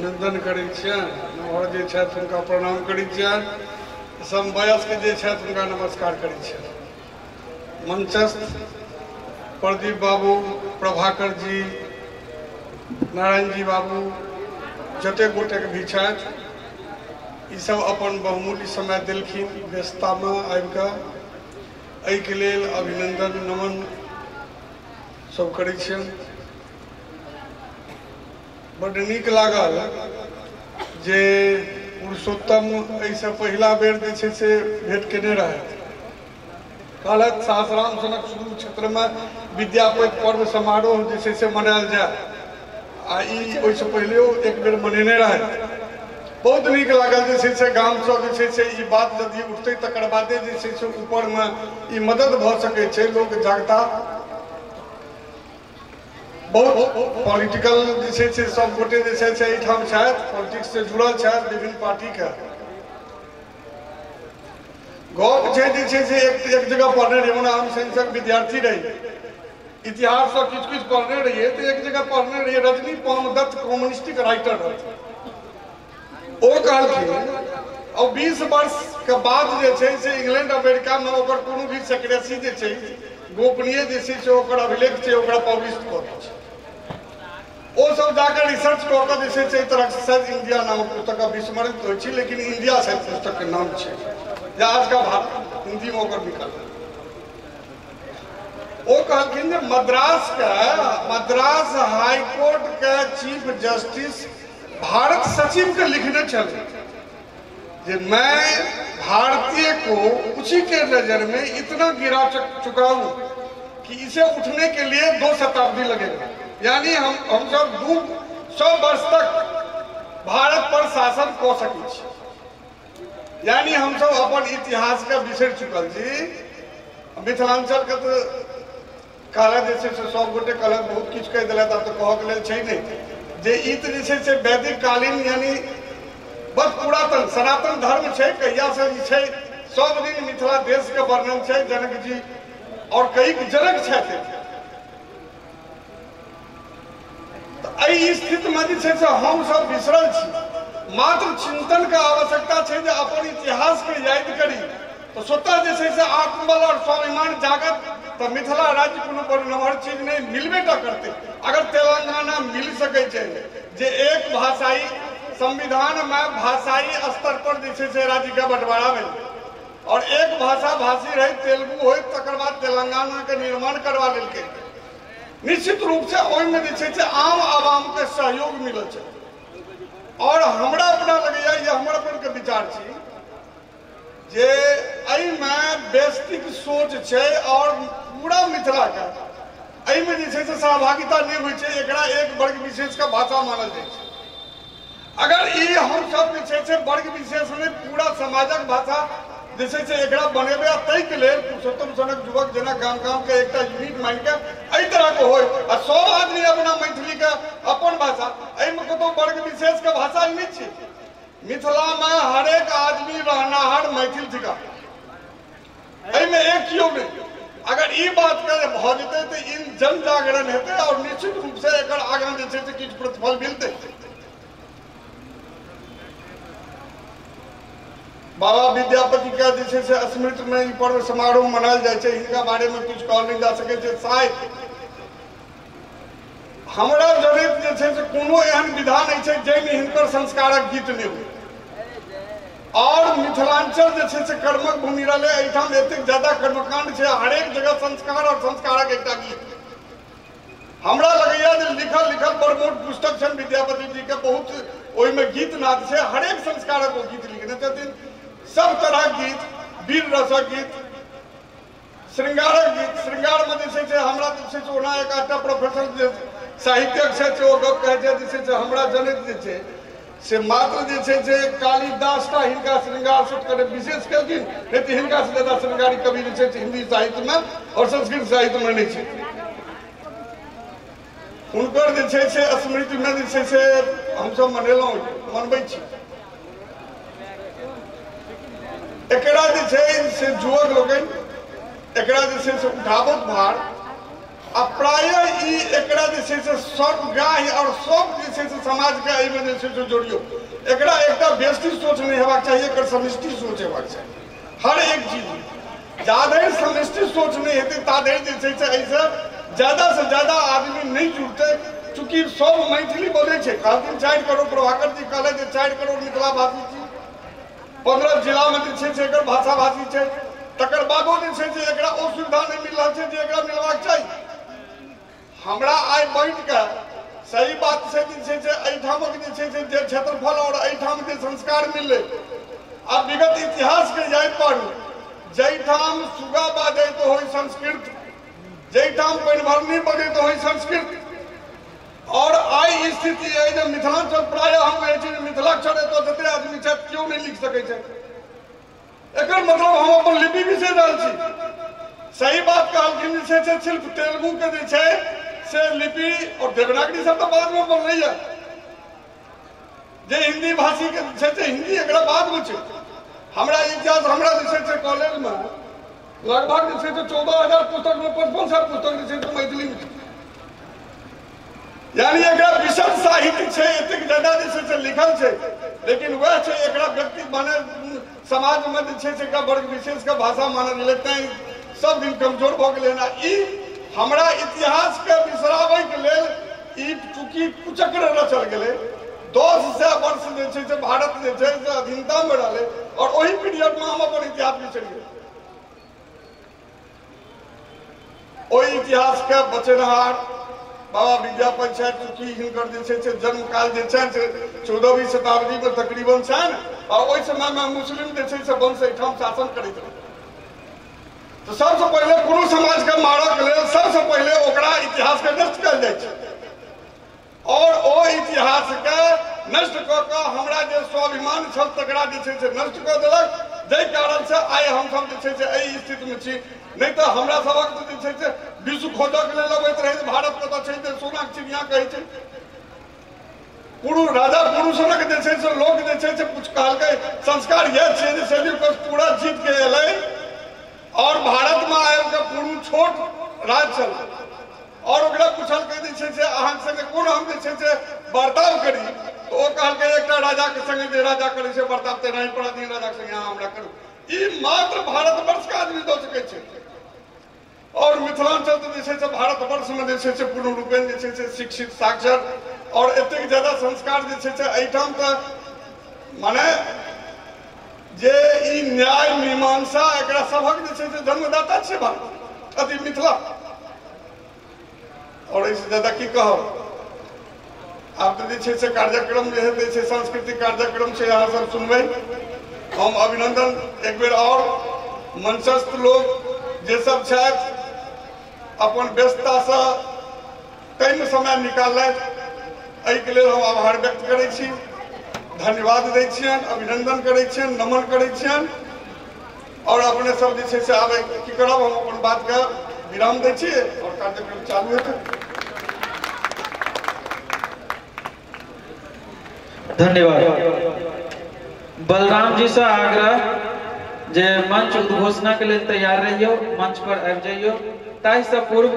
अभिनंदन करै नमहर हुनका प्रणाम करै छियनि। समवयस्क हुनका नमस्कार करै मंचस्थ प्रदीप बाबू, प्रभाकर जी, नारायण जी बाबू जतेक गोटेक भी छथि अपन बहुमूल्य समय देलखिन व्यस्ततामे आबि कऽ एहिके लेल अभिनंदन नमन सब करै बड्ड नीक लागल जे पुरुषोत्तम एहिसँ पहिला बेर जे से भेँट केने रहथि। कहलथि, सासाराम सनक शुरू क्षेत्रमे विद्यापति पर्व समारोह जे से मनायल जाय। आ ई ओहिसँ पहिलेओ एक बेर मनेने रहथि। बहुत नीक लागल जे से गामसँ जे छै से ई बात यदि उठतै तकर बादे जे छै से ऊपरमे ई मदद भऽ सकै छै। लोक जागता बहुत पॉलिटिकल सब गोटे पॉलिटिक्स से जुड़ल विभिन्न गप जे छै से एक एक जगह पढ़ने रहिए ओना हम संसद विद्यार्थी रही। इतिहास से किछु किछु पढ़ने रहिए तो एक जगह पढ़ने रहिए रजनी पामदत्त कम्युनिस्टिक राइटर रहथिन और 20 वर्ष के बाद से इंग्लैंड, अमेरिका में भी सेक्रेसी गोपनीय अभिलेख पब्लिश कऽ दै सब जाकर रिसर्च कऽ कऽ जे छै से तरह इंडिया नामक पुस्तक विस्मरित होइ छै लेकिन इंडिया से पुस्तक के नाम छै जे आज का भारत हिंदी में ओकर निकल ओ कहलखिन जे मद्रास के मद्रास हाई कोर्ट के चीफ जस्टिस भारत सचिव के लिखने चले। कि मैं भारतीय को उसी के नज़र में इतना गिरा चुका हूँ कि इसे उठने के लिए दो शताब्दी लगेगा। यानी हम हम सब दू सौ वर्ष तक भारत पर शासन कऽ सकै छी। यानी हम सब अपन इतिहास के बिसरि चुकल छी। मिथिलांचल के तो कहलक जे से सब गोटे कहलक, बहुत किछु कहि देलथि, आब तऽ कहऽके लेल नहि। जे ई तऽ से वैदिक कालीन यानी बस पुरातन, सनातन धर्म छै, कहिया से छै, सब दिन मिथिला देश के वर्णन छै जनक जी और कई जनक छथि। एहि स्थितिमे जे छै से हम सब बिसरल छी। मात्र चिंतन के आवश्यकता छै जे अपन इतिहास के याद करी। तऽ स्वतः जे छै आत्मबल और स्वाभिमान जागत तऽ मिथिला राज्य कोनो बड़ नम्हर चीज़ नहीं मिलबे टा करते। अगर तेलंगाना मिल सकै छै जे एक भाषाई संविधान में भाषाई स्तर पर जे छै से राज्य के बंटवारा भेल, और एक भाषा भाषी रही तेलुगु हो तकर बाद तेलंगाना के निर्माण करवा लेलकै। निश्चित रूप से आम आवाम के सहयोग मिलल छै। और हमरा अपना लगैया ये हमर अपन के विचार जे एहिमे बेस्तिक सोच छै और पूरा मिथिला के एहिमे जे से सहभागिता नहि होइ एक वर्ग विशेष के भाषा मानल जाइ छै। अगर ई हम सब जे से वर्ग विशेष में पूरा समाजक भाषा जे छै से एकरा बनेबै आ पुरुषोत्तम सनक, युवक जेना गाम गाम के एकटा यूनिट मानि एहि तरह के आ सब आदमी अपना मैथिली अपन भाषा। एहिमे कतौ वर्ग विशेष के भाषा ई नहि छै। एक केओ नहीं अगर ई ई जन जागरण हेतै और निश्चित रूप से एकर आगाँ जे छै से किछु प्रतिफल मिलतै। बाबा विद्यापति के जे छै से स्मृति में पर्व समारोह मनायल जाइ छै। बारे में किछु कहल नहीं जा सकै शायद हमरा जनैत जे छै से विधा नहि छै जाहिमे हिनकर संस्कारक गीत नहि हुए और मिथिलांचल से कर्मक भूमि रहलै, एहिठाम एतेक ज़्यादा कर्मकांड छै, हरेक जगह संस्कार और संस्कारक एकटा गीत। हमरा लगैया लिखल लिखल बड़ पुस्तक विद्यापति जी के, बहुत गीत नाद हरेक संस्कारक गीत लिखने सब तरह गीत वीर रसक गीत श्रृंगारक गीत श्रृंगार में जे छै से हमरा जे छै से ओना एक आधटा प्रोफेसर जे साहित्यक से ओ गप कहै जे छै से हमरा जनैत जे छै से मात्र जे छै से कालिदास टा हिनका श्रृंगार से कने विशेष केलखिन नहीं तऽ हिनका से ज़्यादा श्रृंगारी कवि जे छै हिंदी साहित्य में और संस्कृत साहित्य में नहीं छै हुनकर जे छै से स्मृति में जे छै से हमसब मनेलहुँ मनबै छी। एकरा जे छै, से युवक लोकनि एकरा जे भार, आ प्रायः ई एकरा जे सब गाय और सब जे समाज के एहिमे जे जोड़ियो। एकटा व्यष्टि सोच नहीं हेबाक चाही, एकर समष्टि सोच चाही। हर एक चीज़। जाधरि समष्टि सोच नहीं हेतै ताधरि जे छै से ज़्यादा से ज़्यादा आदमी नहीं जुड़तै। चूँकि सब मैथिली बोलै चारि करोड़ प्रभाकर जी कहले जे चारि करोड़ मिथिला भाषी पंद्रह जिला में जे छै से भाषा भाषी छै, तकर बादो जे छै से सुविधा नहीं मिल रहल छै, जे एकरा मिलबाक चाही। हमरा आइ बाँटि के सही बात से एहिठामक जे छै क्षेत्रफल और एहिठाम जे संस्कार मिललै, आ विगत इतिहास के याद पर जाहिठाम सुगा बाजैत होइ संस्कृत जाहिठाम पानिभरनी बजैत होइ संस्कृत है जे मिथिलांचल प्राय हम कहै छी, मिथिलाक्षर एतऽ जते आदमी छथि केओ नहीं लिख सकै छै? एकर मतलब हम अपन लिपि बिसरि रहल छी। सही बात कहलखिन जे छै से सिर्फ़ तेलुगु के जे छै, से लिपि और देवनागरी सब तो बाद में बनलै है जे हिंदी भाषी के छै से हिंदी एकरा बाद में छै। हमरा इतिहास हमरा जे छै से कॉलेज में लगभग जे छै चौदह हज़ार पुस्तक में पचपन सौ पुस्तक जे छै से मैथिली में छै। यानी एकरा विशद साहित्य छै एतेक ज़्यादा से लिखल छै। लेकिन वह छै एकरा व्यक्ति माने समाज में से वर्ग विशेष के भाषा मानल गेलै, तैं सब दिन कमज़ोर आ ई हमरा इतिहास के बिसराबै के ई चूँकि कुचक्र रचल गेलै, दस सौ वर्ष जे भारत जे अधीनता में रहलै, और ओही पीरियड में हम अपन इतिहास बिसरि ओहि इतिहास के बचेनहार बाबा विद्यापति चूँकि हिनकर जे छै से जन्म काल जे छनि से चौदहवीं शताब्दी में तकरीबन छनि, आ ओहि समय में मुस्लिम जे छै से वंश एहिठाम शासन करैत रहे। तो सबसे पहले कोनो समाज के मारक लेल सबसे पहले ओकरा इतिहास के नष्ट कयल जाइ छै। और ओ इतिहास के नष्ट कऽ कऽ हमरा जे स्वाभिमान छल तकरा जे छै से नष्ट कऽ देलक। जाहि कारण से आइ हमसब जे छै से एहि स्थिति में छी। नहीं तो हमरा सबक से विश्व खोजऽ के लेल अबैत रहे छै चिड़िया कहै छै। राजा जे से लोक छै संस्कार सेल्यूकस पूरा जीत के एलै और भारत में आबि के पूर्ण छोट राज और जे छै से कोन हम बर्ताव करी। तो ओ कहलकै एकटा राजा के संगे राजा करै छै बर्ताव तेनाही पड़त राजा के संगे अहाँ हमरा करू ई मात्र भारतवर्ष के आदमी दऽ सकै छै। और मिथिलांचल तो जे छै से भारतवर्ष में जे से पूर्ण रूपेण जे से शिक्षित, साक्षर और एतेक ज़्यादा संस्कार जे से एहिठाम तऽ माने जे ई न्याय मीमांसा एकरा सभक जे से जन्मदाता छै भारत, अति मिथिला। और एहिसँ ज़्यादा की कहब? तऽ जे छै से कार्यक्रम जे हेतै से सांस्कृतिक कार्यक्रम से अहाँ सब सुनबै हम अभिनंदन एक बेर और मंचस्थ लोग जे सब अपन व्यस्ततासँ कम समय निकाललथि एहिके लेल हम आभार व्यक्त करै धन्यवाद दै अभिनंदन करै नमन करै और अपने सब जे छै से आब, की करब हम अपन बातके विराम दै और कार्यक्रम चालू हेतै। धन्यवाद। बलराम जी से आग्रह मंच उद्घोषणा के लिए तैयार रहियो, मंच पर आबि जाइयो। ताहि से पूर्व